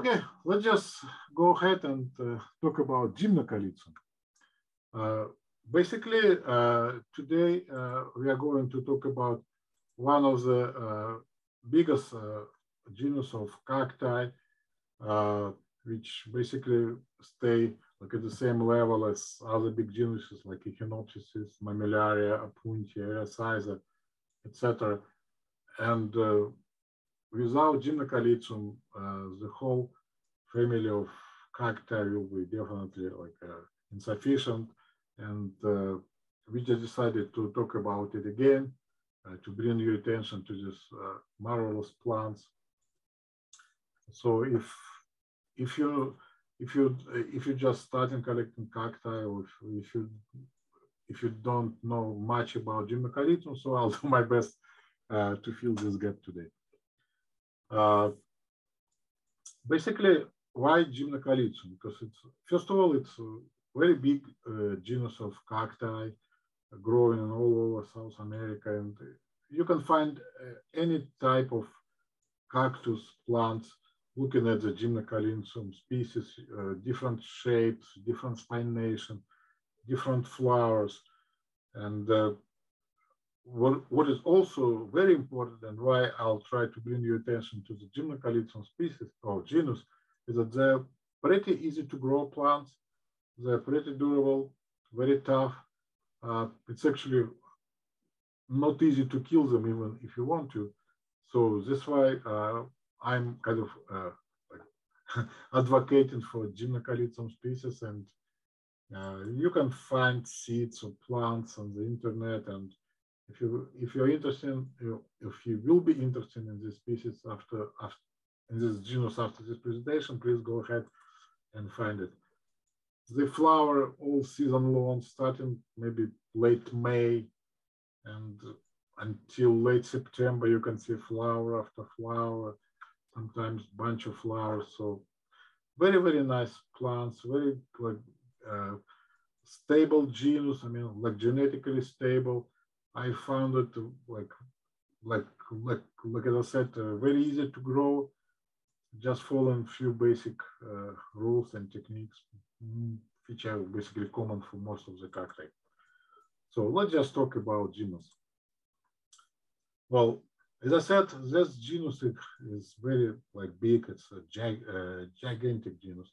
Okay, let's just go ahead and uh, talk about Gymnocalycium. Uh, basically, uh, today uh, we are going to talk about one of the uh, biggest uh, genus of cacti, which basically stay like at the same level as other big genuses like Echinopsis, Mammillaria, Opuntia, Erasiza, etc. And without Gymnocalycium, uh, the whole family of cacti will be definitely like uh, insufficient. And uh, we just decided to talk about it again to bring your attention to these marvelous plants. So if if you if you if you're just starting collecting cacti, or if, if you if you don't know much about Gymnocalycium, so I'll do my best uh, to fill this gap today. Basically, why Gymnocalycium? Because it's first of all, it's a very big uh, genus of cacti growing all over South America, and you can find uh, any type of cactus plants looking at the Gymnocalycium species, uh, different shapes, different spination, different flowers, and uh, what, what is also very important and why I'll try to bring your attention to the Gymnocalycium species or genus is that they're pretty easy to grow plants. They're pretty durable, very tough. Uh, it's actually not easy to kill them even if you want to. So that's why uh, I'm kind of uh, advocating for Gymnocalycium species and uh, you can find seeds or plants on the internet and if you if you're interested, if you will be interested in this species after after in this genus after this presentation, please go ahead and find it. They flower all season long, starting maybe late May and until late September, you can see flower after flower, sometimes bunch of flowers. So very, very nice plants, very like uh, stable genus. I mean, like genetically stable. I found it like, like, like, like as I said, uh, very easy to grow, just following a few basic uh, rules and techniques, mm, which are basically common for most of the cacti. So let's just talk about genus. Well, as I said, this genus is very like big. It's a gig, uh, gigantic genus.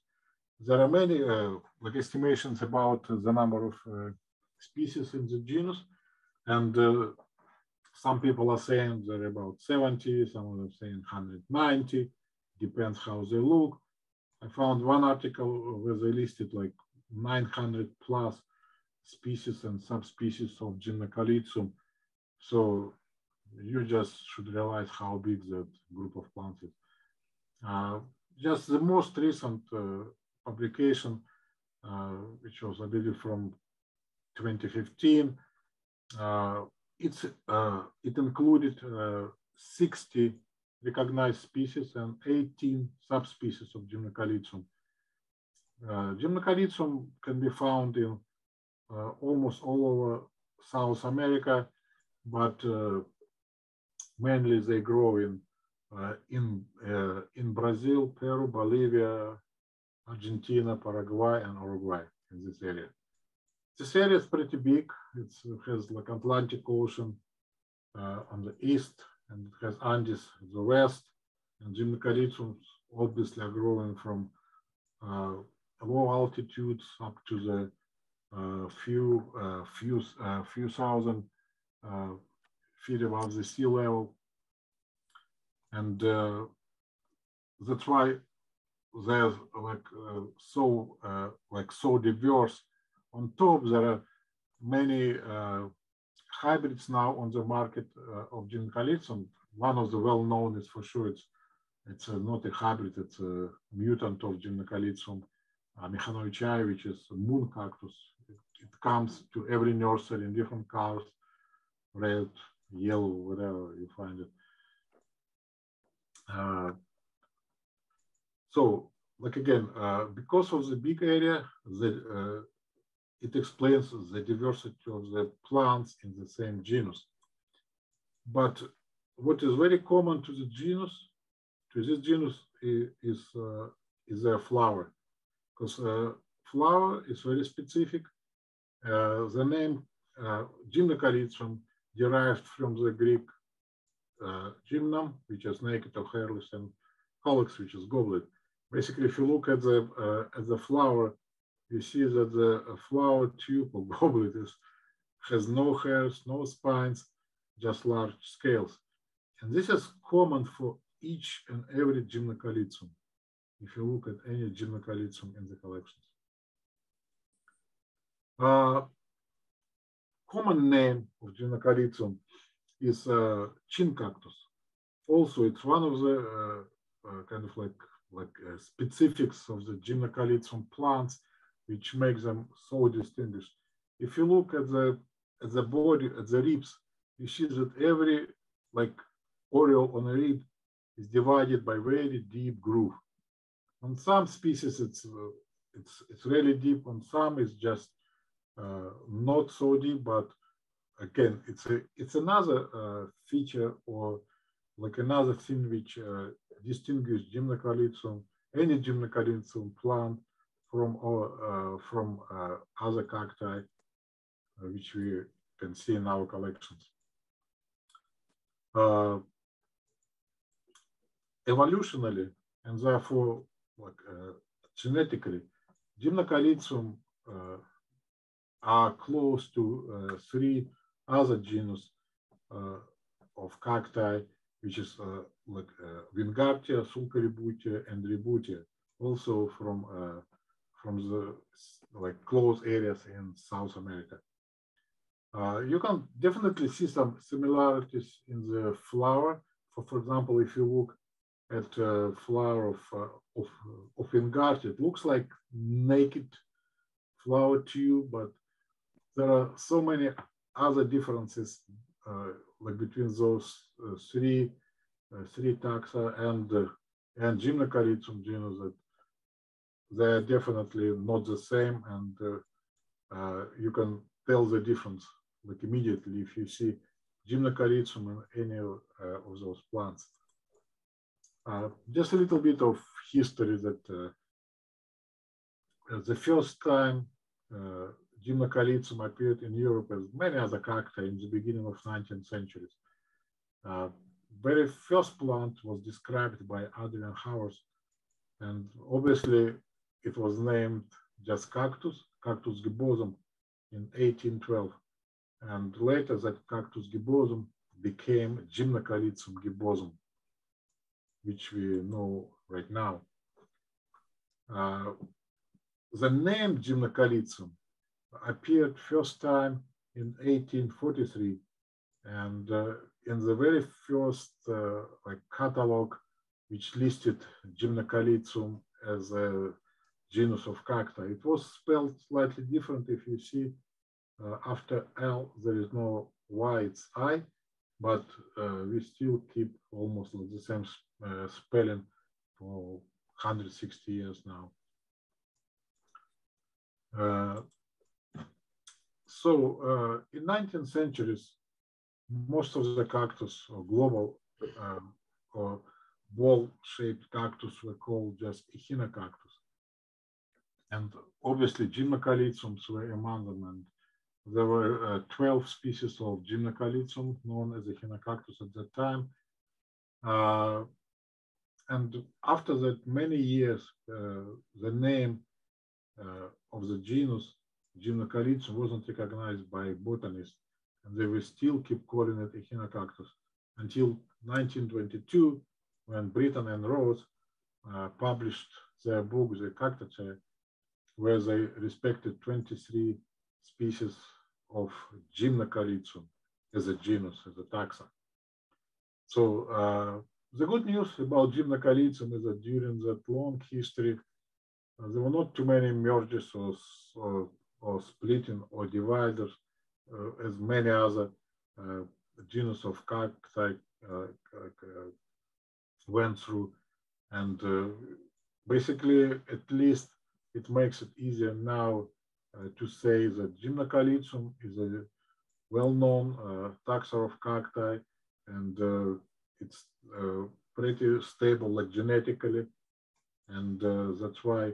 There are many uh, like estimations about the number of uh, species in the genus. And uh, some people are saying they're about 70, some them saying 190, depends how they look. I found one article where they listed like 900 plus species and subspecies of Gymnocalycium. So you just should realize how big that group of plants is. Uh, just the most recent uh, publication, uh, which was, I believe, from 2015, uh, it's, uh, it included uh, 60 recognized species and 18 subspecies of Gymnocalycium. Uh, Gymnocalycium can be found in uh, almost all over South America, but uh, mainly they grow in uh, in uh, in Brazil, Peru, Bolivia, Argentina, Paraguay, and Uruguay in this area. This area is pretty big. It has like Atlantic Ocean uh, on the east, and it has Andes the west. And Gymnocalyciums obviously are growing from uh, low altitudes up to the uh, few uh, few uh, few thousand uh, feet above the sea level, and that's why they're like so like so diverse on top, there are many uh, hybrids now on the market uh, of Gymnocalycium. One of the well-known is for sure, it's, it's uh, not a hybrid, it's a mutant of Gymnocalycium uh, which is a moon cactus. It, it, comes to every nursery in different colors, red, yellow, whatever you find it. Uh, so, like again, uh, because of the big area, the uh, it explains the diversity of the plants in the same genus. But what is very common to the genus, because this genus is, is, uh, is a flower, because uh, flower is very specific. Uh, the name uh, derived from the Greek uh, gymnum, which is naked or hairless, and calyx, which is goblet. Basically, if you look at the uh, at the flower, you see that the flower tube or goblet is, has no hairs, no spines, just large scales. And this is common for each and every gymnocalycium, if you look at any gymnocalycium in the collections. Uh, common name of gymnocalycium is uh, chin cactus. Also, it's one of the uh, uh, kind of like like uh, specifics of the gymnocalycium plants, which makes them so distinguished. If you look at the at the body, at the ribs, you see that every like areole on a rib is divided by very deep groove. On some species, it's uh, it's it's really deep. On some, it's just uh, not so deep, but again, it's a it's another uh, feature or like another thing which uh, distinguishes gymnocalycium, any gymnocalycium plant from uh, from uh, other cacti, uh, which we can see in our collections. Uh, evolutionally and therefore like genetically, gymnocalycium are close to three other genus uh, of cacti, which is uh, like uh, Weingartia, Sulcorebutia, and Rebutia, also from from the like close areas in South America. Uh, you can definitely see some similarities in the flower. For, for example, if you look at uh, flower of, uh, of, of Weingartia, it looks like naked flower tube, but there are so many other differences uh, like between those uh, three uh, three taxa and and Gymnocalycium genus that they're definitely not the same and you can tell the difference like immediately if you see Gymnocalycium in any uh, of those plants. Uh, just a little bit of history that uh, the first time Gymnocalycium appeared in Europe as many other cacti in the beginning of 19th centuries. Uh, very first plant was described by Adrian Haworth, and obviously it was named just cactus, Cactus gibbosum, in 1812. And later that Cactus gibbosum became Gymnocalycium gibbosum, which we know right now. Uh, the name Gymnocalycium appeared first time in 1843 and uh, in the very first uh, like catalog which listed Gymnocalycium as a genus of cacti. It was spelled slightly different if you see uh, after L there is no Y, it's I, but uh, we still keep almost like the same uh, spelling for 160 years now. Uh, so uh, in 19th centuries, most of the cactus or global um, or ball-shaped cactus were called just echinocactus. And obviously gymnocalyciums were among them. And there were uh, 12 species of gymnocalycium known as echinocactus at that time. Uh, and after that many years, uh, the name uh, of the genus Gymnocalycium wasn't recognized by botanists, and they will still keep calling it Echinocactus until 1922, when Britton and Rose uh, published their book, The Cactaceae, where they respected 23 species of Gymnocalycium as a genus, as a taxa. So uh, the good news about Gymnocalycium is that during that long history, uh, there were not too many mergers or, or or splitting or dividers uh, as many other uh, genus of cacti uh, went through. And basically, at least it makes it easier now to say that Gymnocalycium is a well-known taxa of cacti and it's pretty stable, like genetically, and uh, that's why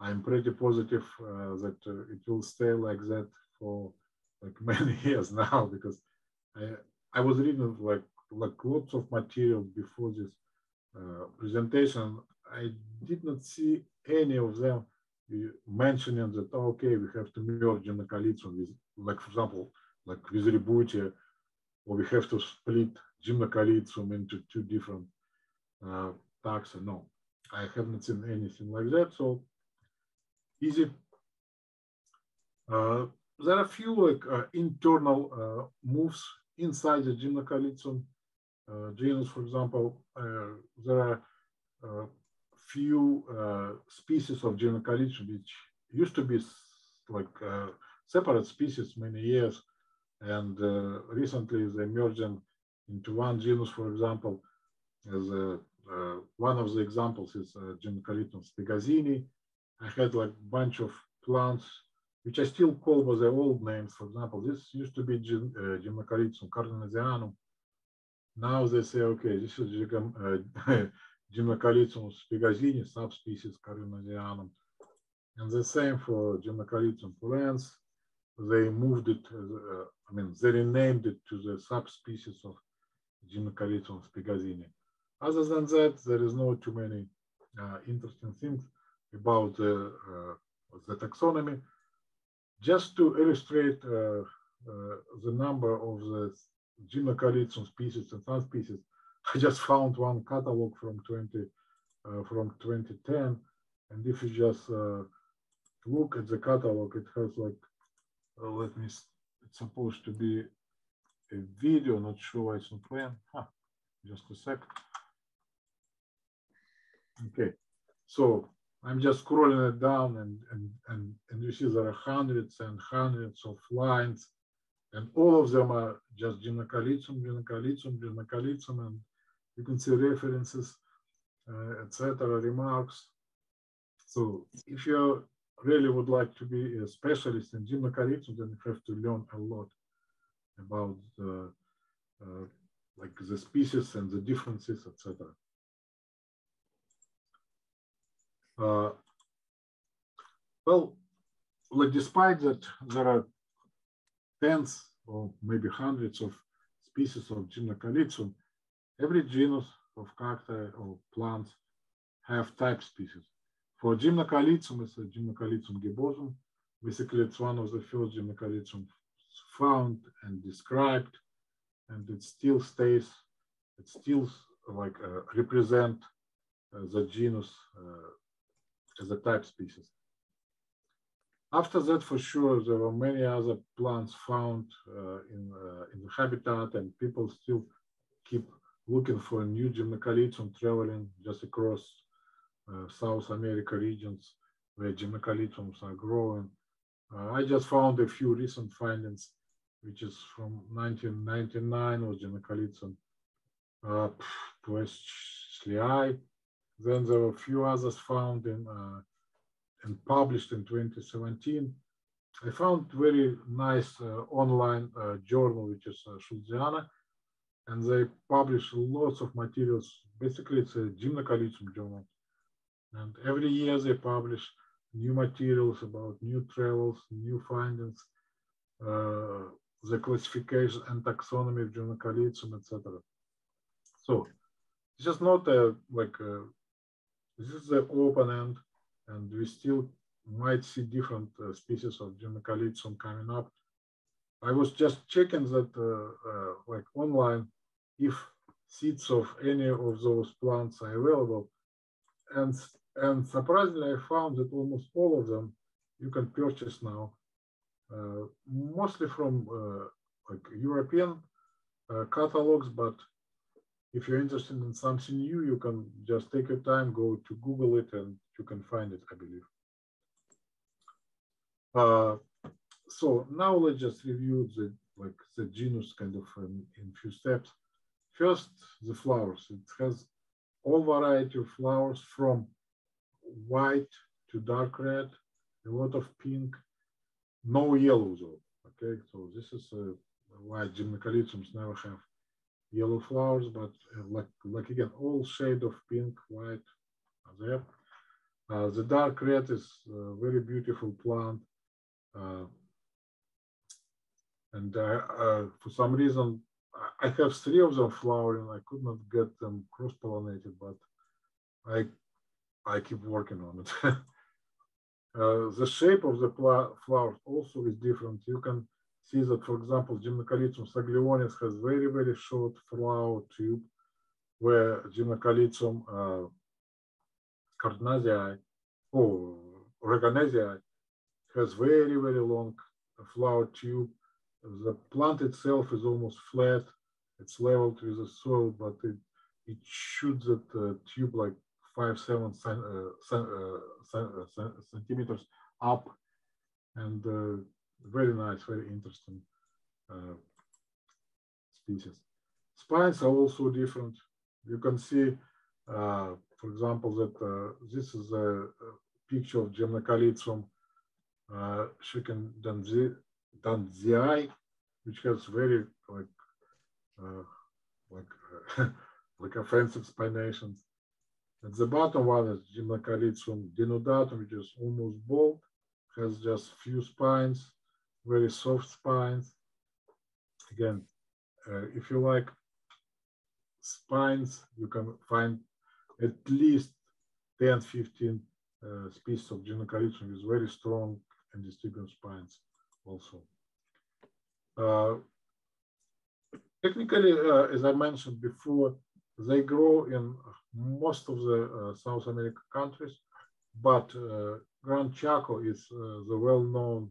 I'm pretty positive uh, that uh, it will stay like that for like many years now because I I was reading like like lots of material before this uh, presentation. I did not see any of them mentioning that oh, okay we have to merge gymnocalycium with like for example like with Rebutia or we have to split gymnocalycium into two different uh, taxa. No, I haven't seen anything like that. So easy. Uh, there are a few like uh, internal uh, moves inside the Gymnocalycium uh, genus. For example, uh, there are a few uh, species of Gymnocalycium which used to be like separate species many years, and recently they merged into one genus. For example, as a, one of the examples is uh, Gymnocalycium spegazzinii, I had like a bunch of plants, which I still call by their old names. For example, this used to be Gymnocalycium uh, cardenasianum. Now they say, okay, this is Gymnocalycium uh, spegazzinii, subspecies cardenasianum. And the same for Gymnocalycium pullens. They moved it, uh, I mean, they renamed it to the subspecies of Gymnocalycium spegazzinii. Other than that, there is no too many uh, interesting things about the, uh, the taxonomy. Just to illustrate uh, uh, the number of the Gymnocalycium species and subspecies, I just found one catalog from 20 uh, from 2010, and if you just uh, look at the catalog, it has like, uh, let me, it's supposed to be a video, not sure why it's not playing. Huh, just a sec. Okay, so I'm just scrolling it down and, and, and, and you see there are hundreds and hundreds of lines and all of them are just Gymnocalycium, Gymnocalycium, Gymnocalycium, and you can see references, uh, etc., remarks. So if you really would like to be a specialist in Gymnocalycium, then you have to learn a lot about the, uh, like the species and the differences, etc. Uh, well, like despite that there are tens or maybe hundreds of species of Gymnocalycium, every genus of cacti or plants have type species. For Gymnocalycium, it's a Gymnocalycium gibbosum. Basically, it's one of the first Gymnocalycium found and described, and it still stays, it still like uh, represent uh, the genus uh, as a type species. After that, for sure, there were many other plants found uh, in, uh, in the habitat and people still keep looking for new Gymnocalycium traveling just across uh, South America regions where Gymnocalyciums are growing. Uh, I just found a few recent findings, which is from 1999 was Gymnocalycium uh, then there were a few others found in, uh, and published in 2017. I found very nice uh, online uh, journal, which is uh, Schütziana, and they publish lots of materials. Basically, it's a Gymnocalycium journal. And every year they publish new materials about new travels, new findings, uh, the classification and taxonomy of Gymnocalycium, etc. So it's just not a, like a this is the open end, and we still might see different uh, species of Gymnocalycium coming up. I was just checking that, uh, uh, like online, if seeds of any of those plants are available, and and surprisingly, I found that almost all of them you can purchase now, uh, mostly from uh, like European uh, catalogs, but if you're interested in something new, you can just take your time, go to Google it, and you can find it, I believe. Uh, so now let's just review the like the genus kind of um, in few steps. First, the flowers. It has all variety of flowers from white to dark red, a lot of pink, no yellow though. Okay, so this is uh, why Gymnocalyciums never have yellow flowers, but uh, like, like again, all shade of pink, white are there. Uh, the dark red is a very beautiful plant. Uh, and uh, for some reason, I have three of them flowering. I could not get them cross-pollinated, but I I keep working on it. uh, the shape of the flowers also is different. You can see that, for example, Gymnocalycium saglionis has very, very short flower tube, where Gymnocalycium uh, or oregonasii has very, very long flower tube. The plant itself is almost flat. It's leveled with the soil, but it, it shoots at the tube like five, seven uh, uh, uh, centimeters up and very nice, very interesting species. Spines are also different. You can see, for example, that this is a, picture of Gymnocalycium uh, chicken danzii, which has very like uh, like like offensive spinations. At the bottom one is Gymnocalycium denudatum, which is almost bald, has just few spines, very soft spines. Again, uh, if you like spines, you can find at least 10, 15 uh, species of Gymnocalycium with very strong and distinguished spines also. Uh, technically, uh, as I mentioned before, they grow in most of the uh, South American countries, but uh, Gran Chaco is uh, the well-known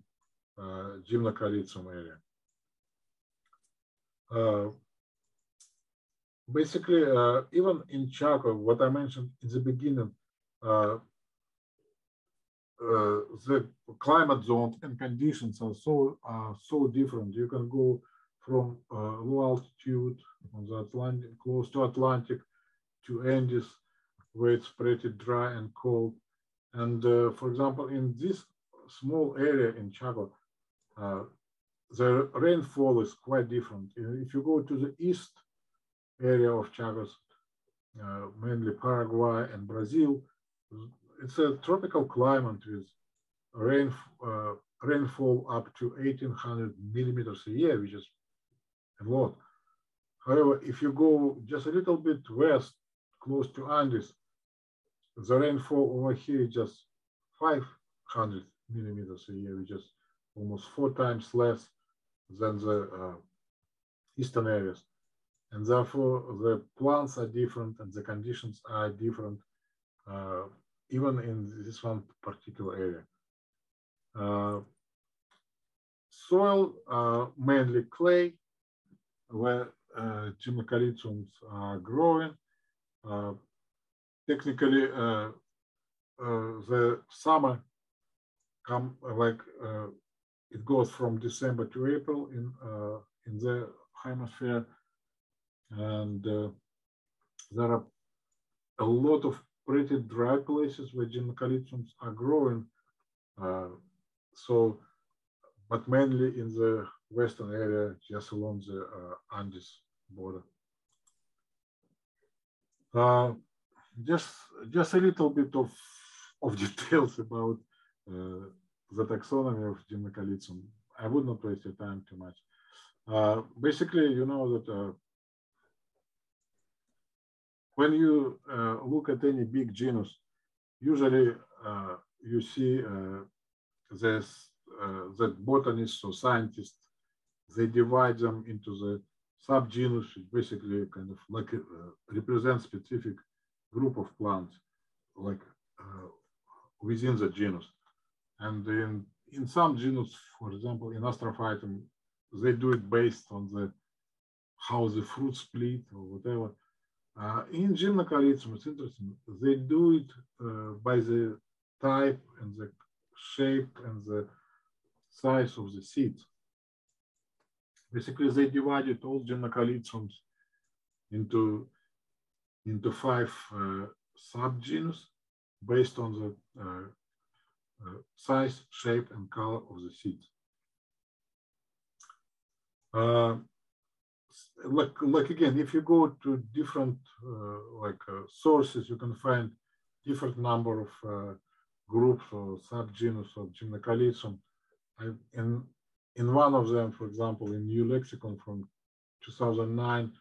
uh, Gymnocalycium area. Basically, uh, even in Chaco, what I mentioned in the beginning, uh, the climate zones and conditions are so so different. You can go from low altitude on the Atlantic, close to Atlantic, to Andes, where it's pretty dry and cold. And uh, for example, in this small area in Chaco, uh, the rainfall is quite different. If you go to the east area of Chaco, uh, mainly Paraguay and Brazil, it's a tropical climate with rain, uh, rainfall up to 1800 millimeters a year, which is a lot. However, if you go just a little bit west close to Andes, the rainfall over here is just 500 millimeters a year, which is almost four times less than the uh, eastern areas. And therefore, the plants are different and the conditions are different, uh, even in this one particular area. Uh, soil, uh, mainly clay, where uh, are growing. Uh, technically, uh, uh, the summer come like it goes from December to April in in the hemisphere, and there are a lot of pretty dry places where gymnocalyciums are growing. Uh, so, but mainly in the western area, just along the uh, Andes border. Uh, just just a little bit of of details about uh, the taxonomy of Gymnocalycium. I would not waste your time too much. Uh, basically, you know that uh, when you uh, look at any big genus, usually uh, you see uh, this that botanists or scientists they divide them into the subgenus, which basically kind of like represent specific group of plants like uh, within the genus. And in, in some genus, for example, in Astrophytum, they do it based on the how the fruit split or whatever. Uh, in Gymnocalycium, it's interesting. They do it uh, by the type and the shape and the size of the seed. Basically, they divided all Gymnocalyciums into into five uh, subgenus based on the uh, uh, size, shape, and color of the seeds. Like like again, if you go to different uh, like uh, sources, you can find different number of uh, groups or subgenus of Gymnocalycium. in in one of them, for example, in New Lexicon from 2009,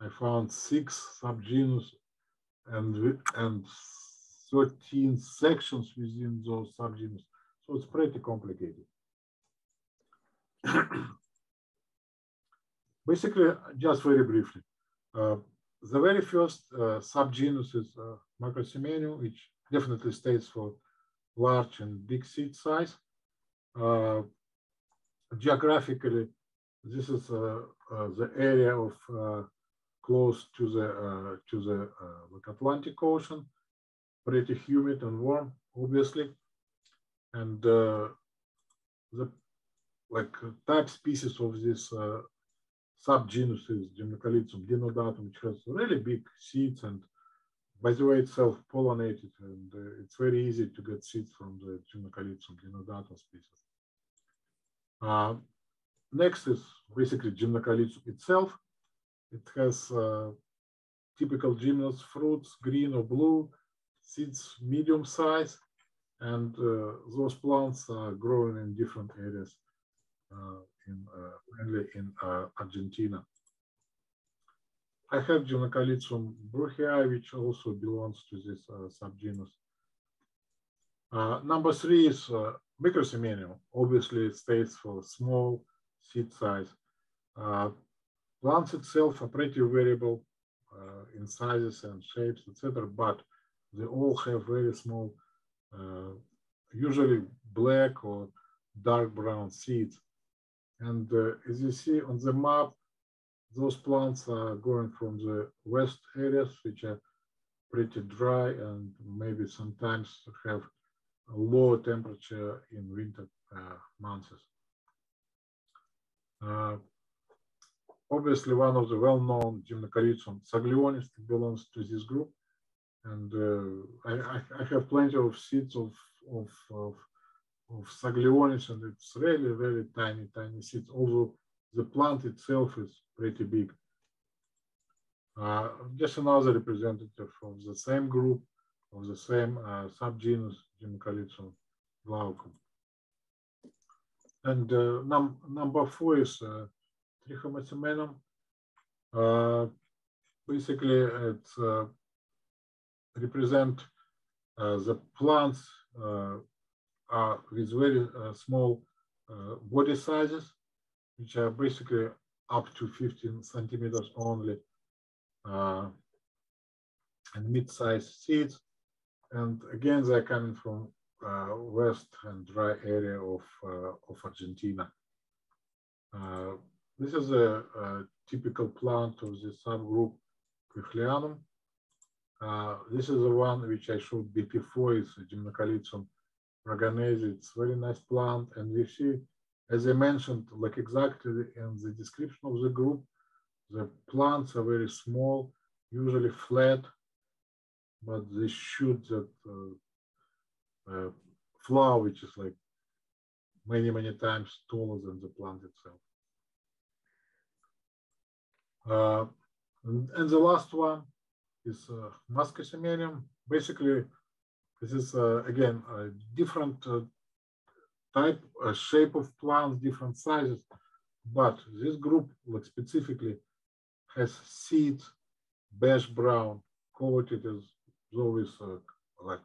I found six subgenus and and 13 sections within those subgenus. So it's pretty complicated. Basically, just very briefly, uh, the very first uh, subgenus is uh, which definitely states for large and big seed size. Uh, geographically, this is uh, uh, the area of uh, close to the to the like Atlantic Ocean, pretty humid and warm, obviously, and the like type species of this subgenus is Gymnocalycium denudatum, which has really big seeds and by the way, it's self-pollinated and uh, it's very easy to get seeds from the Gymnocalycium denudatum species. Uh, next is basically Gymnocalycium itself. It has uh, typical gymnous fruits, green or blue, seeds medium size, and uh, those plants are growing in different areas uh, in uh, mainly in uh, Argentina. I have Gymnocalycium bruchii, which also belongs to this subgenus. number three is Microsemineum. Obviously, it stays for small seed size. Uh, plants itself are pretty variable uh, in sizes and shapes, etc., but they all have very small, uh, usually black or dark brown seeds. And uh, as you see on the map, those plants are going from the west areas, which are pretty dry and maybe sometimes have a low temperature in winter uh, months. Uh, obviously, one of the well-known Gymnocalycium saglionis belongs to this group. And uh, I, I, have plenty of seeds of, of, of of Saglionis, and it's really very tiny, tiny seeds, although the plant itself is pretty big. Uh, just another representative of the same group, of the same uh, subgenus, Gymnocalycium glaucum. And uh, num number four is uh. Uh, basically, it uh, represent uh, the plants uh, are with very uh, small uh, body sizes, which are basically up to 15 centimeters only, uh, and mid-sized seeds. And again, they're coming from uh, west and dry area of, uh, of Argentina. Uh, this is a, a, typical plant of the subgroup Quehliana. this is the one which I showed before, it's Gymnocalycium Raganese, it's very nice plant. And we see, as I mentioned, like exactly in the description of the group, the plants are very small, usually flat, but they shoot that uh, uh, flower, which is like many, many times taller than the plant itself. Uh, and, and, the last one is uh. Basically, this is, uh, again, a different uh, type, a shape of plants, different sizes. But this group, like specifically, has seeds, beige brown, coated as always uh, like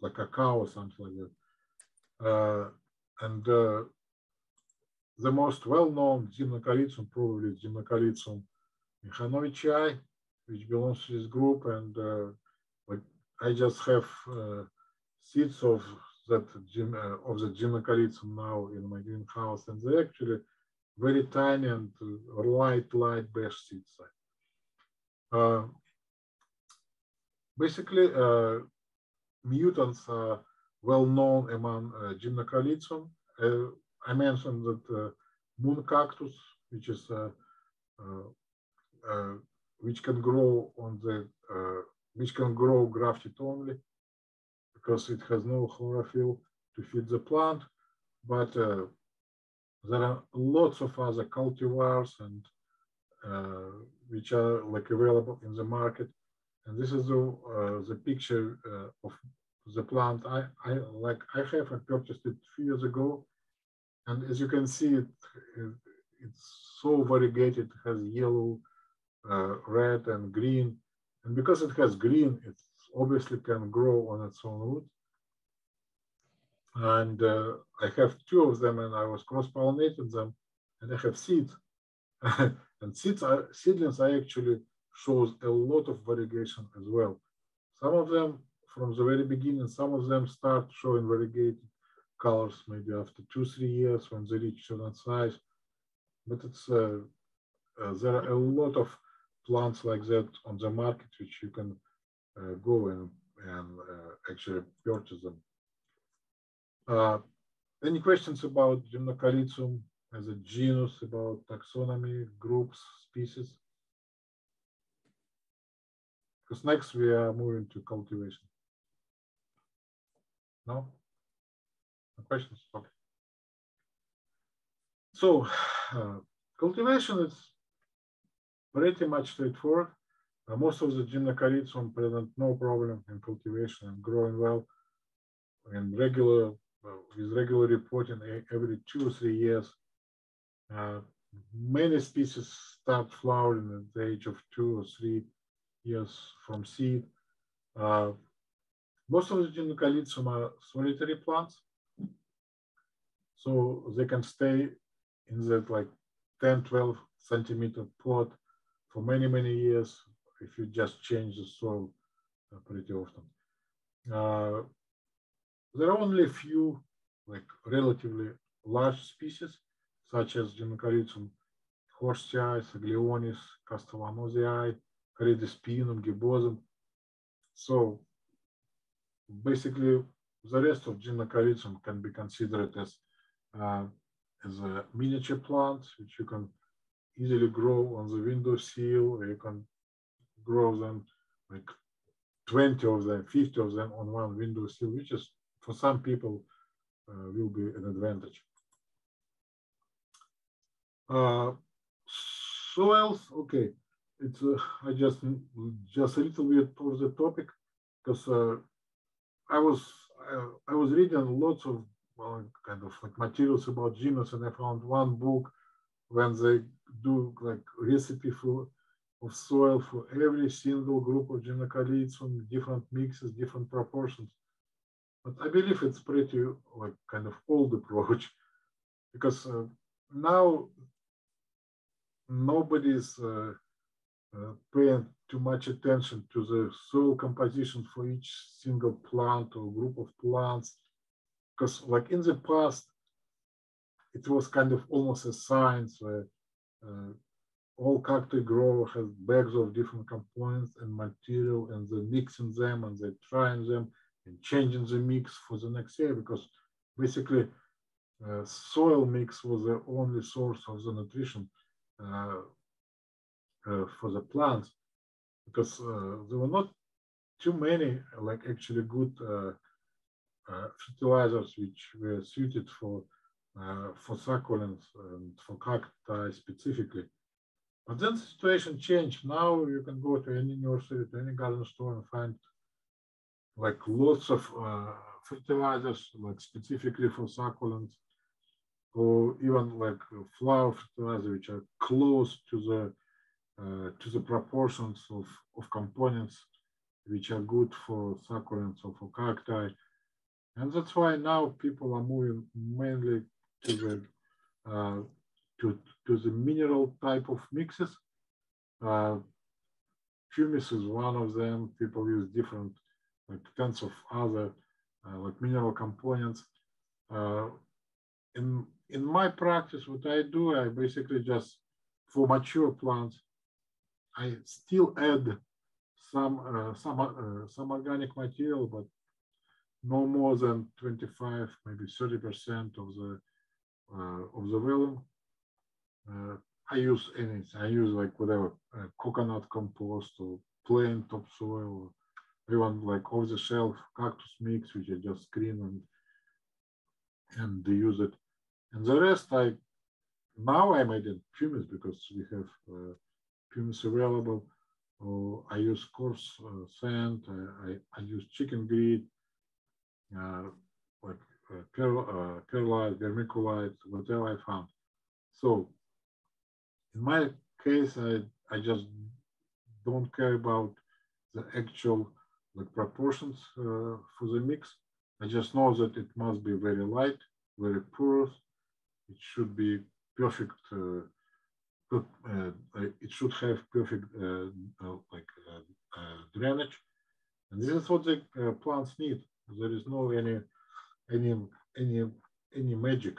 like cacao or something like that. Uh, and uh, the most well-known Gymnocalycium probably is Gymnocalycium which belongs to this group. And uh, I just have uh, seeds of that uh, of the Gymnocalycium now in my greenhouse, and they're actually very tiny and uh, light, light beige seeds. Uh, basically, uh, mutants are well known among uh. Uh, I mentioned that moon cactus, which is which can grow on the which can grow grafted only because it has no chlorophyll to feed the plant. But uh, there are lots of other cultivars and uh, which are like available in the market. And this is the, uh, the picture uh, of the plant I, I like I have I purchased it a few years ago. And as you can see, it, it it's so variegated, it has yellow, uh, red and green. And because it has green, it obviously can grow on its own root. And uh, I have two of them and I was cross-pollinating them and I have seeds. and seeds are, seedlings I actually shows a lot of variegation as well. Some of them from the very beginning, some of them start showing variegated colors maybe after two, three years when they reach certain size. But it's uh, uh, there are a lot of plants like that on the market which you can uh, go and, and uh, actually purchase them. Uh, any questions about Gymnocalycium as a genus, about taxonomy, groups, species? Because next we are moving to cultivation. No? no questions? Okay. So uh, cultivation is pretty much straightforward. Uh, most of the gymnocalycium present no problem in cultivation and growing well and regular with regular reporting every two or three years. Uh, many species start flowering at the age of two or three years from seed. Uh, most of the gymnocalycium are solitary plants, so they can stay in that like 10, 12 centimeter pot for many, many years if you just change the soil uh, pretty often. Uh, there are only a few like relatively large species, such as Gymnocalycium horstii, Saglionis, castellanosii, Caridispinum, gibbosum. So basically, the rest of Gymnocalycium can be considered as uh, as a miniature plant, which you can easily grow on the windowsill, or you can grow them like 20 of them, 50 of them on one windowsill, which is for some people uh, will be an advantage. Uh, soils, okay, it's uh, I just just a little bit for the topic because uh, I was I, I, was reading lots of kind of like materials about genus, and I found one book when they do like recipe for of soil for every single group of Gymnocalycium, different mixes, different proportions. But I believe it's pretty like kind of old approach because uh, now nobody's uh, uh, paying too much attention to the soil composition for each single plant or group of plants. Because like in the past, it was kind of almost a science where uh, all cacti grow has bags of different components and material and they're mixing them and they're trying them and changing the mix for the next year because basically uh, soil mix was the only source of the nutrition uh, uh, for the plants. Because uh, there were not too many like actually good fertilizers which were suited for for succulents and for cacti specifically. But then the situation changed. Now you can go to any nursery, to any garden store and find like lots of uh, fertilizers, like specifically for succulents or even like flower fertilizer, which are close to the uh, to the proportions of, of components which are good for succulents or for cacti. And that's why now people are moving mainly to the uh, to, to the mineral type of mixes. Uh, is one of them. People use different, like tons of other, uh, like mineral components. Uh, in in my practice, what I do, I basically just for mature plants, I still add some uh, some uh, some organic material, but no more than 25, maybe 30 percent of the of the volume. Uh, I use anything. I use like whatever uh, coconut compost or plain topsoil, even like off the shelf cactus mix, which I just screen and and use it and the rest, I now I made in pumice because we have uh, pumice available. I use coarse uh, sand. I, I, I, use chicken grit, uh, like uh, per, perlite, vermiculite, whatever I found. So in my case, I, I just don't care about the actual like proportions uh, for the mix. I just know that it must be very light, very porous. It should be perfect. Uh, uh, it should have perfect uh, uh, like uh, drainage, and this is what the plants need. There is no any any any any magic.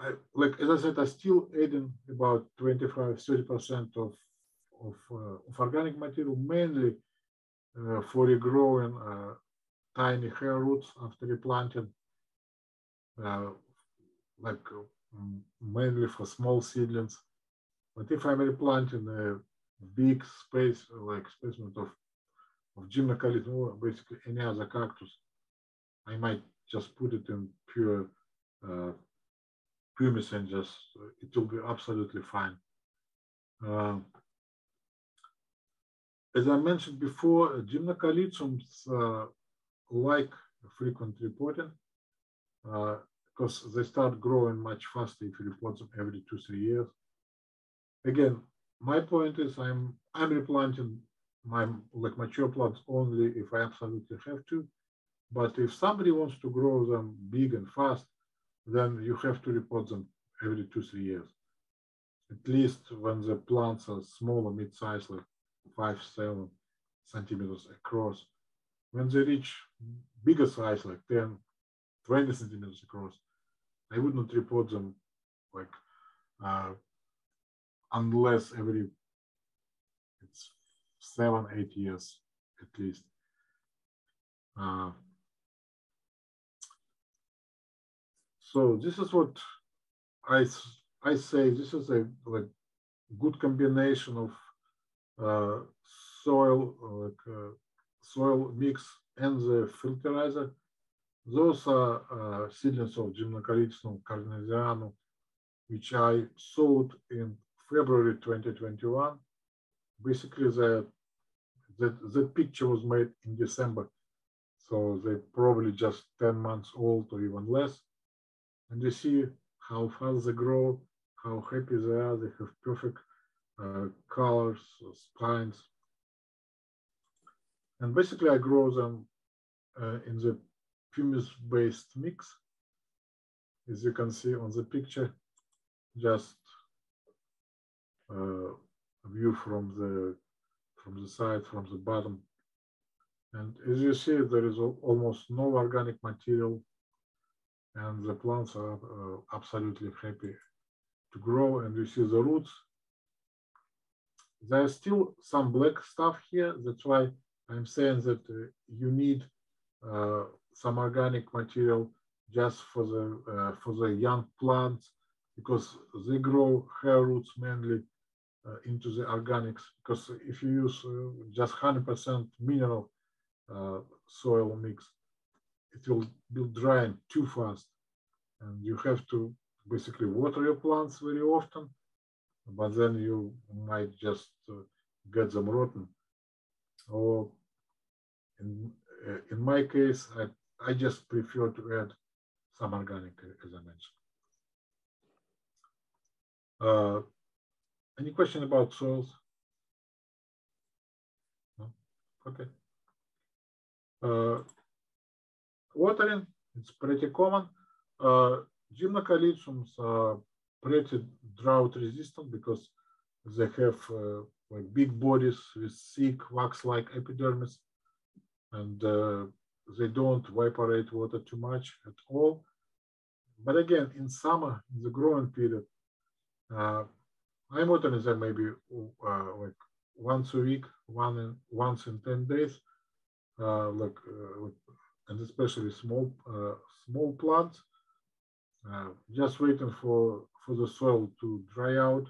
I, like as I said, I still adding about 25, 30 percent of of, of organic material, mainly uh, for regrowing uh, tiny hair roots after replanting, uh, like mainly for small seedlings. But if I'm replanting a big space, like specimen of, of basically any other cactus, I might just put it in pure uh, pumice and just, it will be absolutely fine. Uh, as I mentioned before, gymnocalyciums uh, like frequent repotting because uh, they start growing much faster if you repot them every two, three years. Again, my point is I'm I'm replanting my like mature plants only if I absolutely have to. But if somebody wants to grow them big and fast, then you have to repot them every two, three years. At least when the plants are smaller, mid-sized, like five, seven centimeters across. When they reach bigger size, like 10, 20 centimeters across, I would not repot them like uh, unless every it's seven, eight years at least. Uh, so this is what I I say. This is a like good combination of uh, soil like uh, soil mix and the fertilizer. Those are uh, seedlings of Gymnocalycium cardenasianum, which I sowed in February 2021. Basically, the, the, the picture was made in December. So they're probably just 10 months old or even less. And you see how fast they grow, how happy they are. They have perfect uh, colors, spines. And basically I grow them uh, in the pumice-based mix. As you can see on the picture, just uh, a view from the from the side, from the bottom. And as you see, there is almost no organic material and the plants are uh, absolutely happy to grow. And you see the roots there's still some black stuff here. That's why I'm saying that uh, you need uh, some organic material just for the uh, for the young plants because they grow hair roots mainly uh, into the organics. Because if you use uh, just 100% mineral soil mix, it will be drying too fast, and you have to basically water your plants very often but then you might just uh, get them rotten. Or in, uh, in my case, I, I just prefer to add some organic, as I mentioned. Uh, any question about soils? No? Okay. Watering, it's pretty common. Uh, Gymnocalyciums are pretty drought resistant because they have uh, like big bodies with thick wax-like epidermis and uh, they don't evaporate water too much at all. But again, in summer, in the growing period, uh, I'm watering them maybe uh, like once a week, one in, once in 10 days, uh, like, uh, and especially small, small plants, just waiting for for the soil to dry out.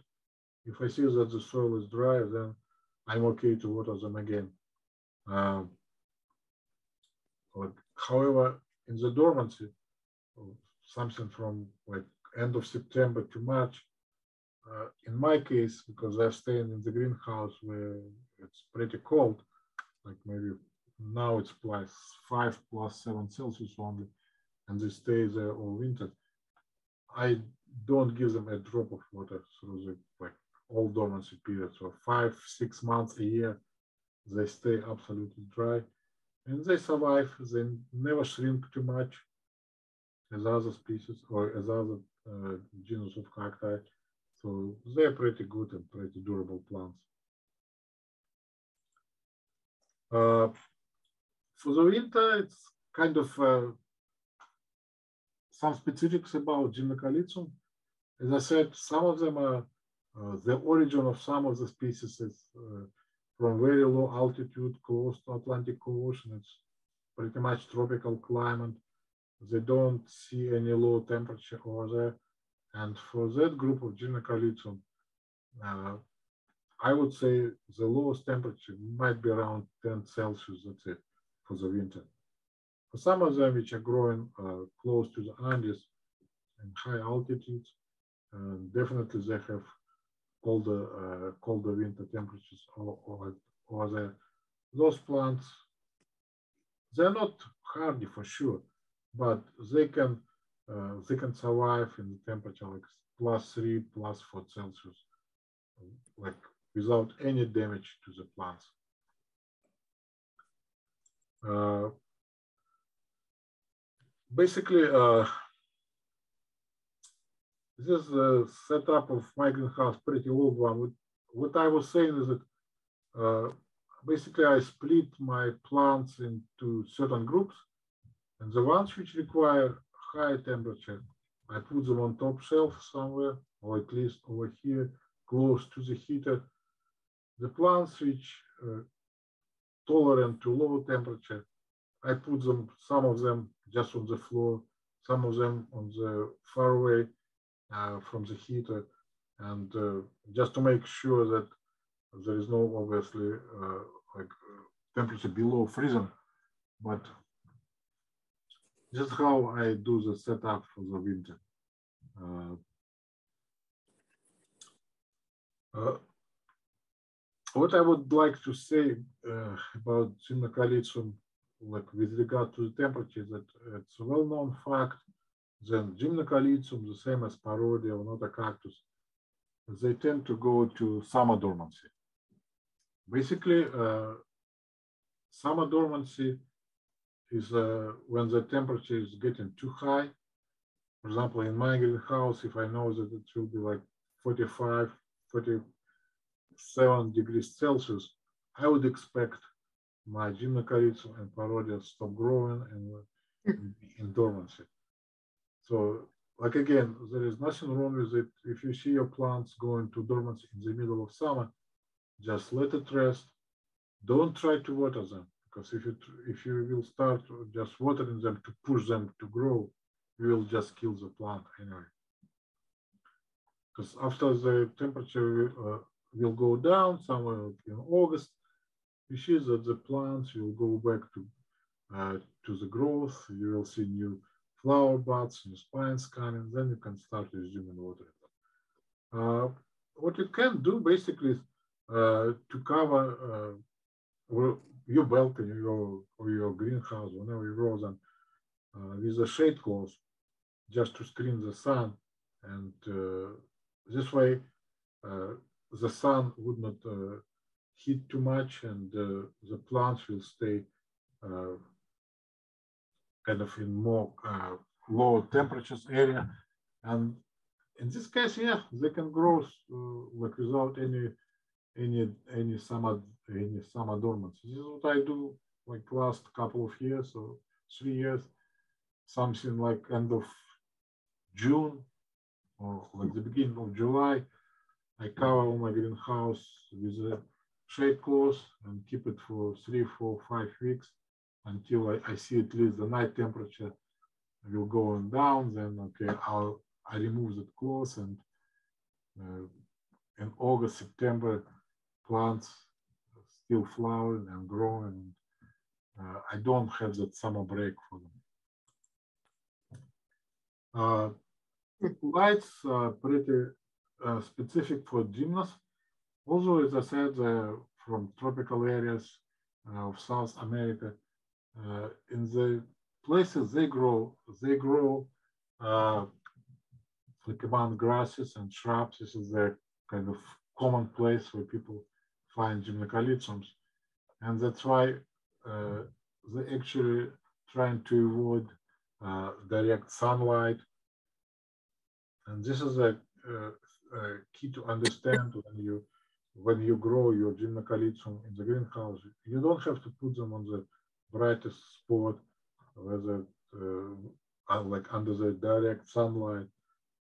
If I see that the soil is dry, then I'm okay to water them again. Um, however, in the dormancy, something from like end of September to March, uh, in my case, because I'm staying in the greenhouse where it's pretty cold, like maybe now it's plus five plus seven Celsius only, and they stay there all winter. I don't give them a drop of water through the like all dormancy period. So five, six months a year, they stay absolutely dry and they survive. They never shrink too much as other species or as other uh, genus of cacti. So they're pretty good and pretty durable plants. Uh, for the winter, it's kind of uh, some specifics about Gymnocalycium. As I said, some of them are uh, the origin of some of the species is uh, from very low altitude close to Atlantic Ocean. It's pretty much tropical climate. They don't see any low temperature over there. And for that group of Gymnocalycium, uh, I would say the lowest temperature might be around 10 Celsius, that's it, for the winter. For some of them, which are growing uh, close to the Andes and high altitudes, uh, definitely they have colder, uh, colder winter temperatures or, those plants, they're not hardy for sure, but they can uh, they can survive in the temperature like plus three, plus four Celsius, like without any damage to the plants. Uh, basically, uh, this is a setup of my greenhouse, pretty old one. What I was saying is that uh, basically I split my plants into certain groups and the ones which require high temperature, I put them on top shelf somewhere, or at least over here, close to the heater. The plants which uh, tolerant to low temperature, I put them, some of them just on the floor, some of them on the far away uh, from the heater, and uh, just to make sure that there is no obviously uh, like uh, temperature below freezing, but just how I do the setup for the winter. Uh, what I would like to say uh, about Gymnocalycium, like with regard to the temperature, that it's a well-known fact that Gymnocalycium, the same as Parodia or Notocactus, they tend to go to summer dormancy. Basically, uh, summer dormancy is uh, when the temperature is getting too high. For example, in my greenhouse, if I know that it will be like 45, 47 degrees Celsius, I would expect my Gymnocalycium and Parodia stop growing and in, in dormancy. So, like again, there is nothing wrong with it. If you see your plants going to dormancy in the middle of summer, just let it rest. Don't try to water them because if you if you will start just watering them to push them to grow, you will just kill the plant anyway. Because after the temperature uh, will go down somewhere in August, you see that the plants will go back to uh, to the growth. You will see new flower buds, new spines coming. Then you can start resuming watering. Uh, what you can do basically is uh, to cover uh, your balcony your, or your greenhouse, whenever you grow them, uh, with a shade cloth just to screen the sun. And uh, this way, the sun would not uh, heat too much and uh, the plants will stay uh, kind of in more lower temperatures area. And in this case, yeah, they can grow like without any any any summer any summer dormancy. This is what I do like last couple of years or three years, something like end of June or like the beginning of July. I cover all my greenhouse with a shade cloth and keep it for three, four, five weeks until I, I see at least the night temperature will go on down. Then okay, I'll I remove that cloth and uh, in August, September, plants still flowering and growing. Uh, I don't have that summer break for them. Uh, lights are pretty uh, specific for gymnast. Also, as I said, uh, from tropical areas of South America, uh, in the places they grow, they grow uh, like among grasses and shrubs. This is the kind of common place where people find gymnocalyciums. And that's why uh, they actually trying to avoid uh, direct sunlight. And this is a, key to understand when you when you grow your gymnocalycium in the greenhouse. You don't have to put them on the brightest spot, whether uh, like under the direct sunlight.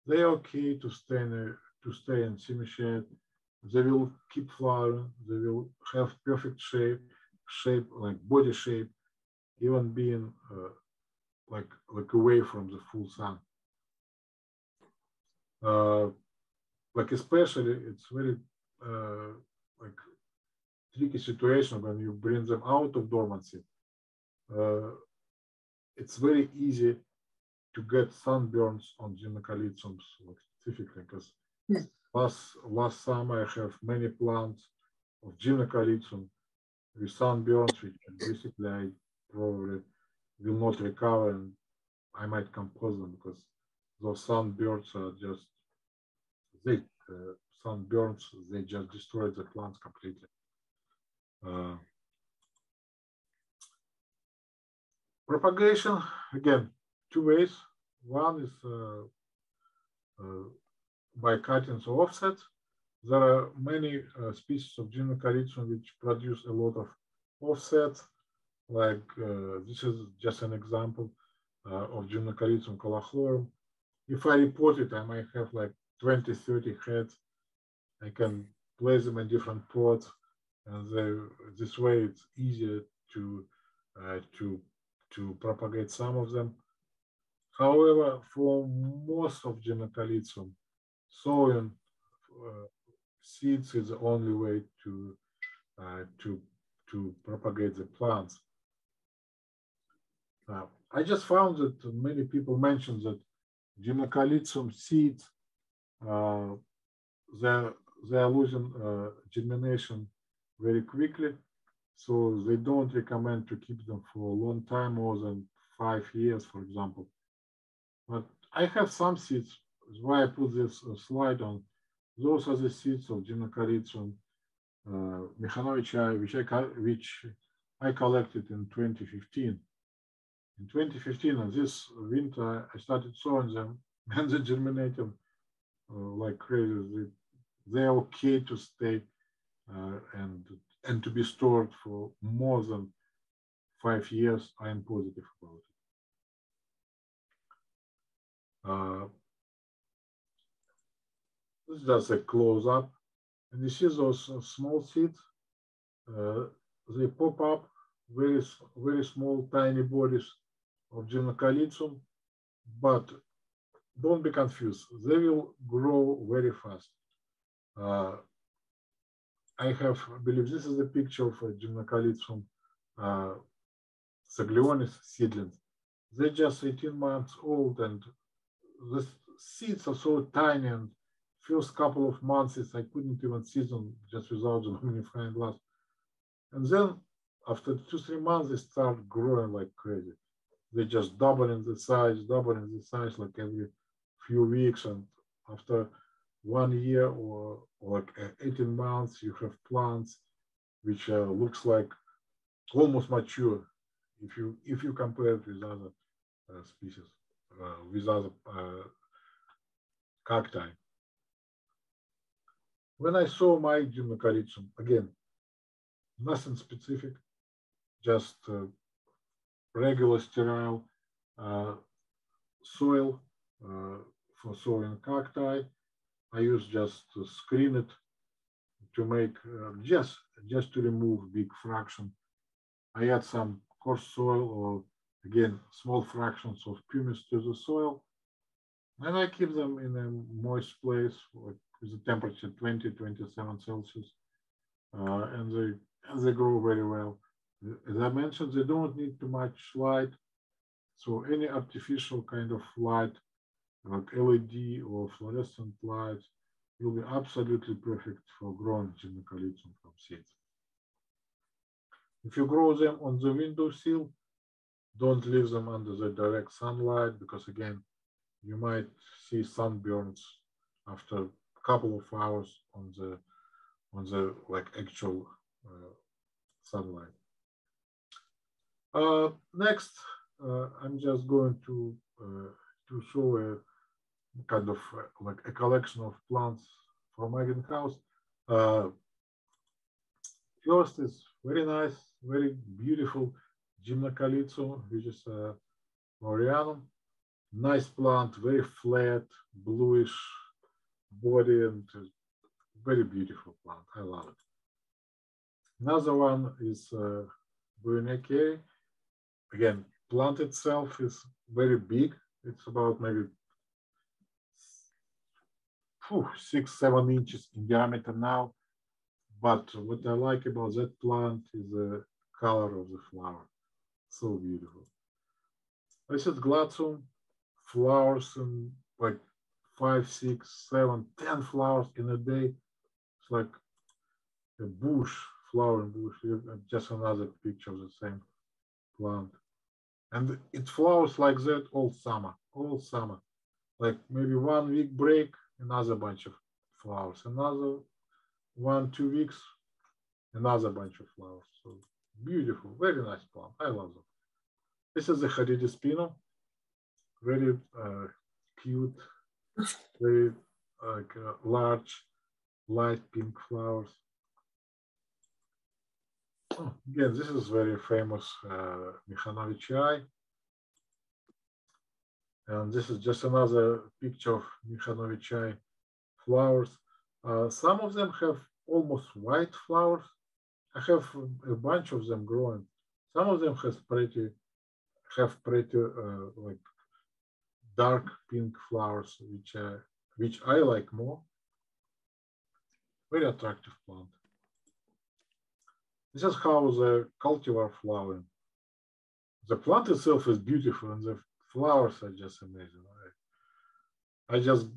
They're okay to stay in a, to stay in semi-shade. They will keep flowering. They will have perfect shape, shape like body shape, even being uh, like like away from the full sun. Uh, like especially, it's very uh, like tricky situation when you bring them out of dormancy. Uh, it's very easy to get sunburns on gymnocalyciums like specifically because yeah. last last summer I have many plants of gymnocalycium with sunburns which basically I probably will not recover and I might compose them because those sunburns are just they uh, sunburns they just destroy the plants completely. Uh, propagation again two ways. One is uh, by cutting or offsets. There are many uh, species of Gymnocalycium which produce a lot of offsets like uh, this is just an example uh, of Gymnocalycium cauliflorum. If I report it, I might have like 20, 30 heads. I can place them in different pots, and they, this way it's easier to uh, to to propagate some of them. However, for most of Gymnocalycium, sowing uh, seeds is the only way to uh, to to propagate the plants. I just found that many people mentioned that Gymnocalycium seeds, they're, they're losing uh, germination very quickly. So they don't recommend to keep them for a long time, more than five years, for example. But I have some seeds, that's why I put this uh, slide on. Those are the seeds of Gymnocalycium uh, mihanovichii, which I, which I collected in 2015 in 2015 and this winter I started sowing them and they germinated uh, like crazy. They, they're okay to stay uh, and and to be stored for more than five years. I am positive about it. Uh, this is just a close up. And you see those uh, small seeds, uh, they pop up very, very small, tiny bodies of Gymnocalycium, but don't be confused. They will grow very fast. Uh, I have, I believe this is a picture of a Gymnocalycium uh, saglionis seedlings. They're just 18 months old and the seeds are so tiny and first couple of months I couldn't even see them just without the magnifying glass. And then after two, three months, they start growing like crazy They're just doubling the size, doubling the size like every few weeks. And after one year or, like uh, 18 months, you have plants which uh, looks like almost mature if you if you compare it with other uh, species, uh, with other uh, cacti. When I saw my Gymnocalycium, again, nothing specific, just uh, regular sterile soil for sowing cacti. I use just to screen it to make uh, just just to remove big fraction. I add some coarse soil or again small fractions of pumice to the soil, and I keep them in a moist place with a temperature 20, 27 Celsius, uh, and they and they grow very well as I mentioned, they don't need too much light. So any artificial kind of light, like LED or fluorescent light, will be absolutely perfect for growing gymnocalycium from seeds. If you grow them on the windowsill, don't leave them under the direct sunlight because again, you might see sunburns after a couple of hours on the on the like actual uh, sunlight. Uh, next, uh, I'm just going to uh, to show a kind of uh, like a collection of plants from my greenhouse. Uh, first is very nice, very beautiful Gymnocalycium, which is a Laureanum. Nice plant, very flat, bluish body and very beautiful plant. I love it. Another one is uh, Again, plant itself is very big. It's about maybe whew, six, seven inches in diameter now. But what I like about that plant is the color of the flower. So beautiful. This is Gladsum, flowers like five, six, seven, ten flowers in a day. It's like a bush, flowering bush. Uh, just another picture of the same plant. And it flowers like that all summer, all summer. Like maybe one week break, another bunch of flowers. Another one, two weeks, another bunch of flowers. So beautiful, very nice plant. I love them. This is the Horridispinum, very uh, cute, very uh, large, light pink flowers. Oh, again, this is very famous uh, Mihanovichii. And this is just another picture of Mihanovichii flowers. Uh, some of them have almost white flowers. I have a bunch of them growing. Some of them has pretty, have pretty uh, like dark pink flowers, which uh, which I like more. Very attractive plant. This is how the cultivar flowering. The plant itself is beautiful and the flowers are just amazing. I, I just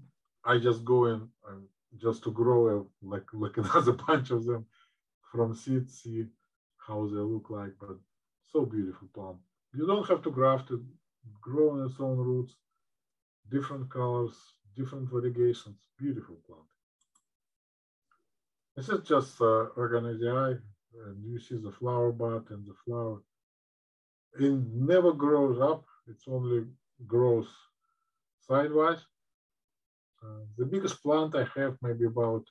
I just go in um, just to grow a, like like another bunch of them from seed, see how they look like, but so beautiful plant. You don't have to graft it, grow on its own roots, different colors, different variegations, beautiful plant. This is just uh, Ragonesei, and you see the flower bud and the flower. It never grows up, it's only grows sidewise. Uh, the biggest plant I have maybe about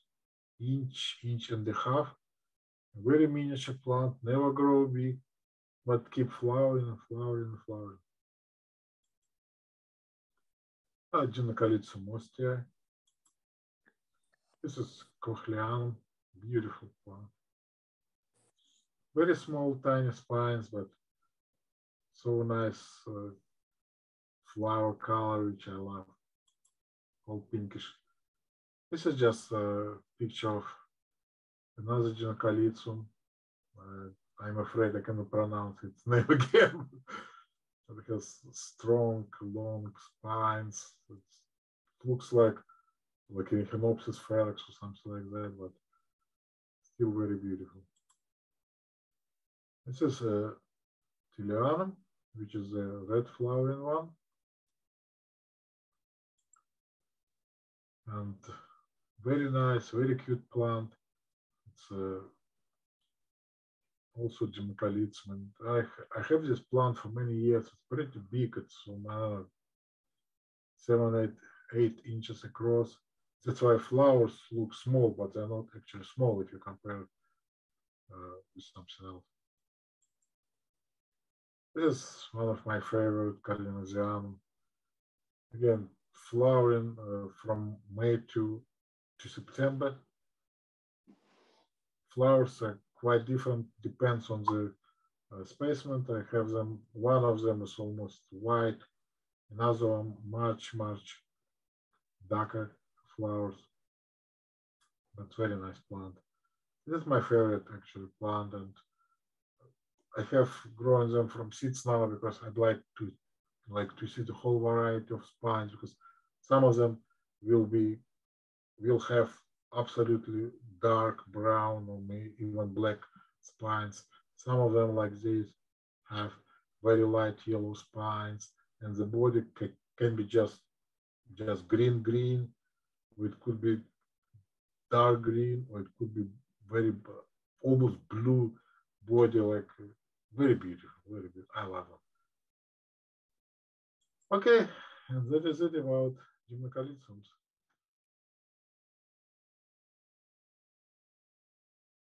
inch, inch and a half. A very miniature plant, never grow big, but keep flowering and flowering and flowering. Gymnocalycium ostia. This is Cochleanum, beautiful plant. Very small, tiny spines, but so nice uh, flower color, which I love, all pinkish. This is just a picture of another Gymnocalycium. Uh, I'm afraid I cannot pronounce its name again. it has strong, long spines. It's, it looks like like a Echinopsis ferox or something like that, but still very beautiful. This is a Tillianum, which is a red flowering one. And very nice, very cute plant. It's uh, also. And I, I have this plant for many years. It's pretty big. It's uh, seven, eight, eight inches across. That's why flowers look small, but they're not actually small if you compare uh, with something else. This is one of my favorite Cardenasianum. Again, flowering uh, from May to, to September. Flowers are quite different, depends on the uh, spacement. I have them, one of them is almost white, another one much, much darker flowers. That's very nice plant. This is my favorite actually plant and I have grown them from seeds now because I'd like to like to see the whole variety of spines because some of them will be will have absolutely dark brown or maybe even black spines. Some of them like this have very light yellow spines and the body can be just just green green it could be dark green or it could be very almost blue body like very beautiful very beautiful i love them okay and that is it about gymnocalyciums